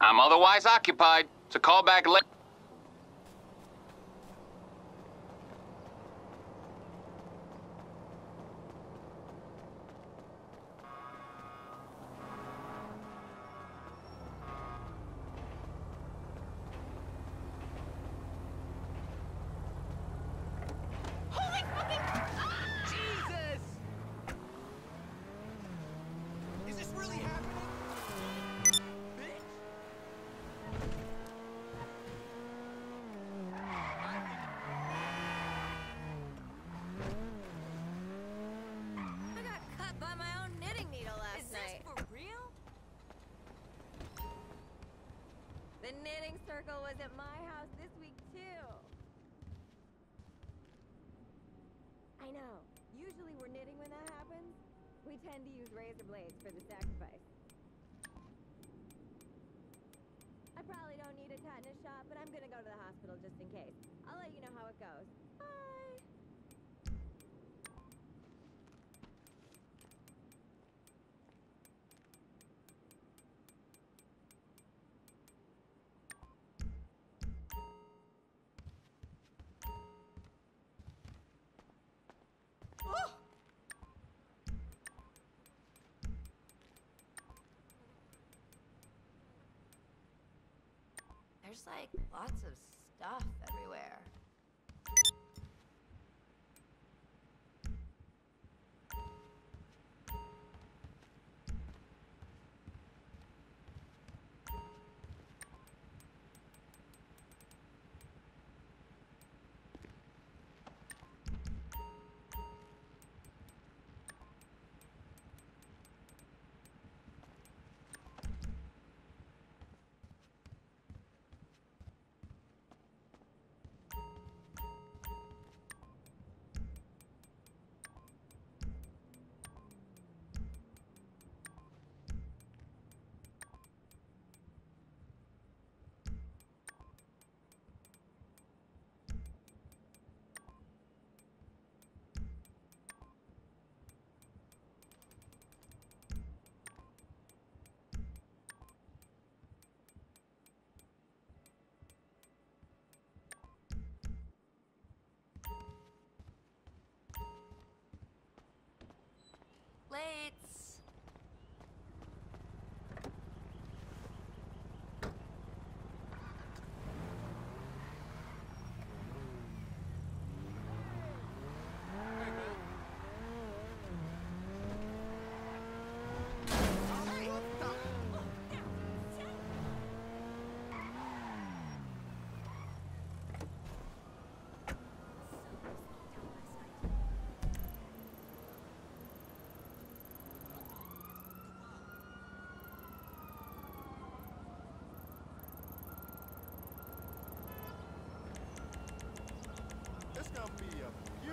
I'm otherwise occupied, so call back later. Circle was at my house this week too. I know. Usually we're knitting when that happens. We tend to use razor blades for the sacrifice. I probably don't need a tetanus shot, but I'm gonna go to the hospital just in case. I'll let you know how it goes. There's like lots of stuff everywhere.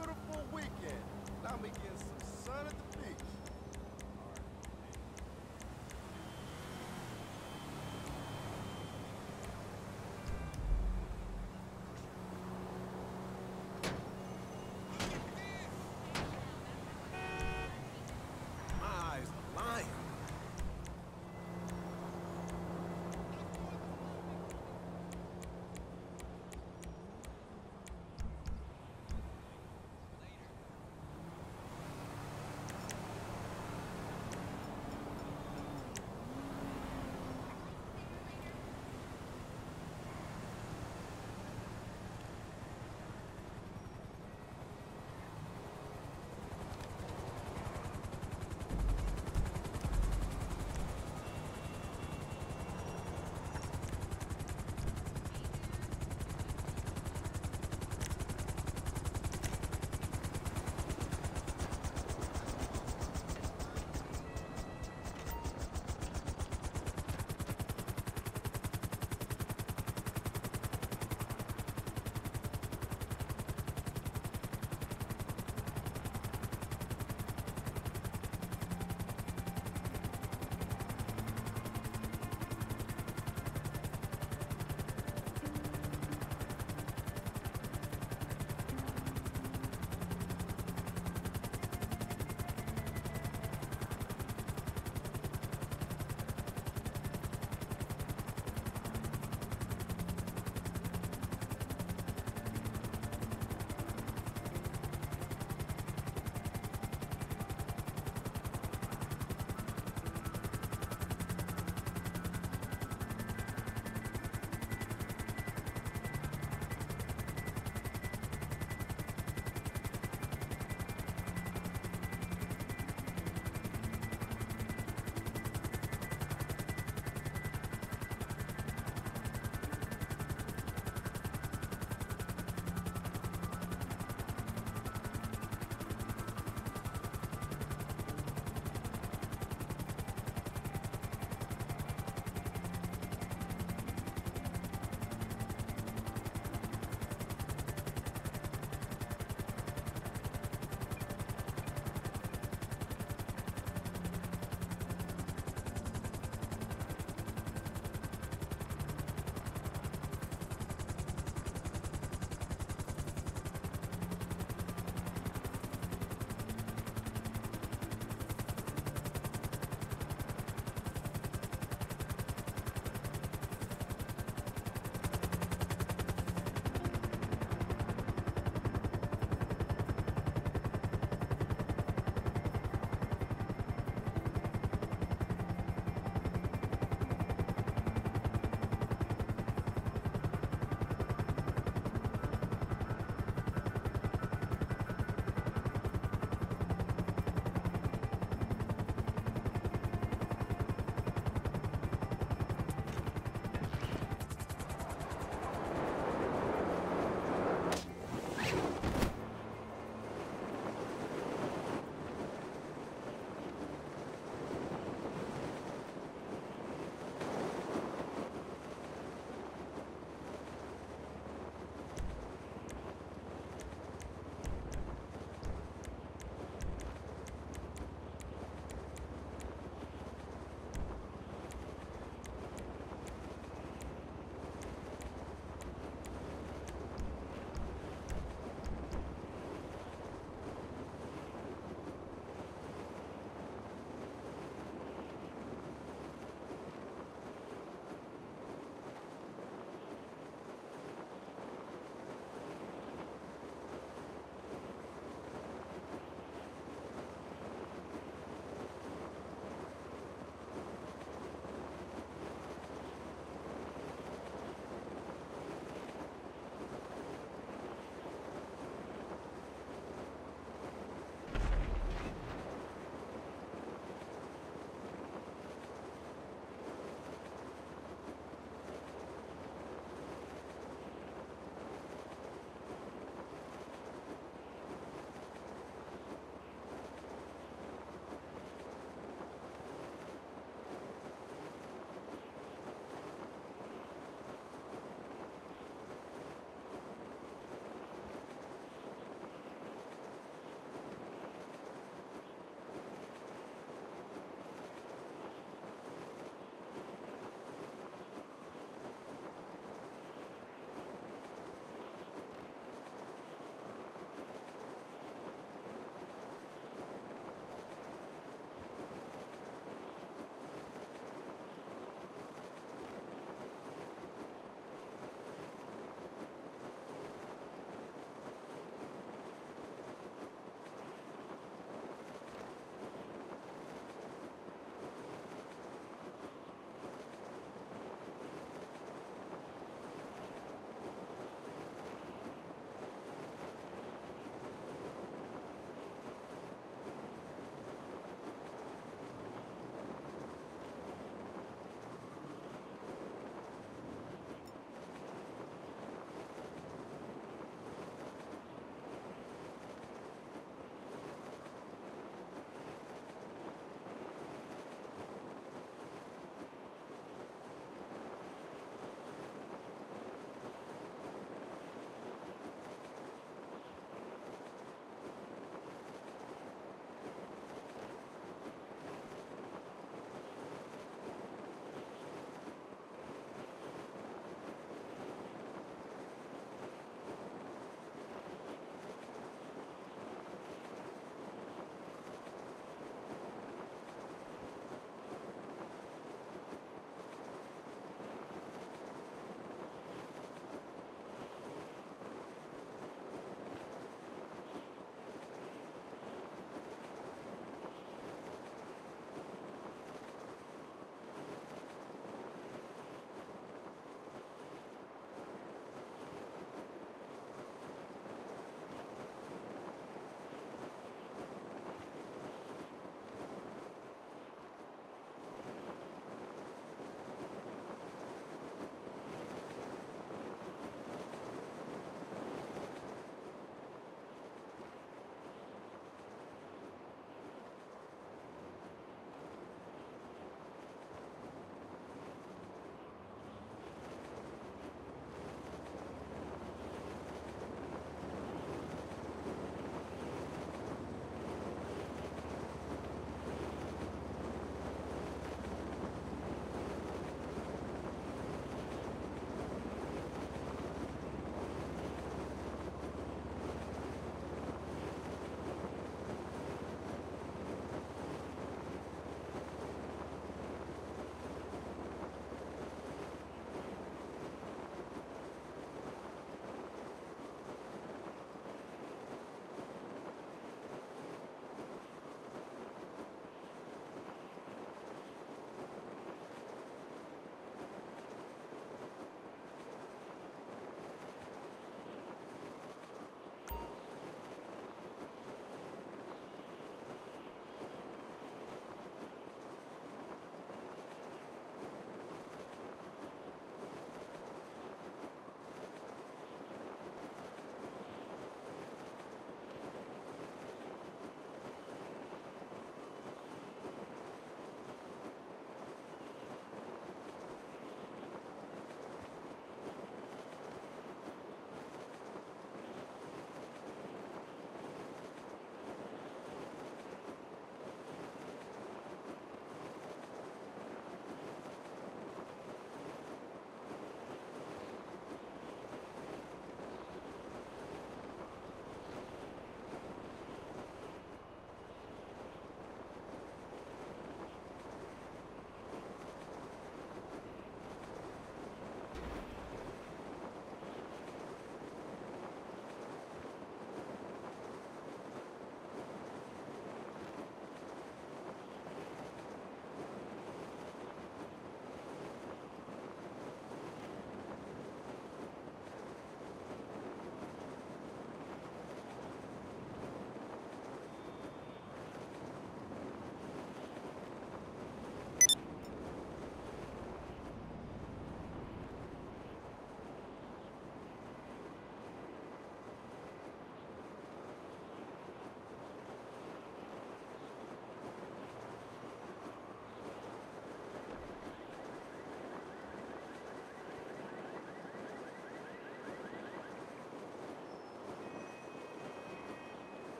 Beautiful weekend. Now me getting some sun at the beach.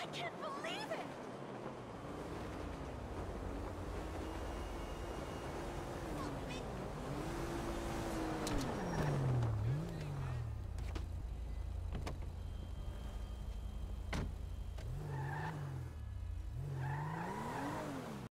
I can't believe it!